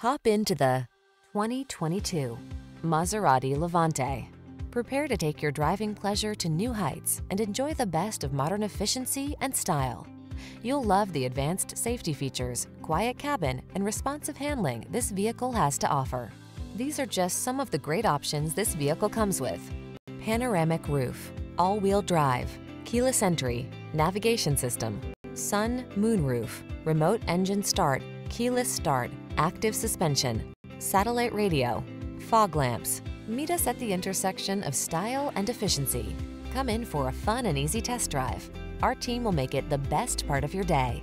Hop into the 2022 Maserati Levante. Prepare to take your driving pleasure to new heights and enjoy the best of modern efficiency and style. You'll love the advanced safety features, quiet cabin, and responsive handling this vehicle has to offer. These are just some of the great options this vehicle comes with. Panoramic roof, all-wheel drive, keyless entry, navigation system, sun, moon roof, remote engine start, keyless start, active suspension, satellite radio, fog lamps. Meet us at the intersection of style and efficiency. Come in for a fun and easy test drive. Our team will make it the best part of your day.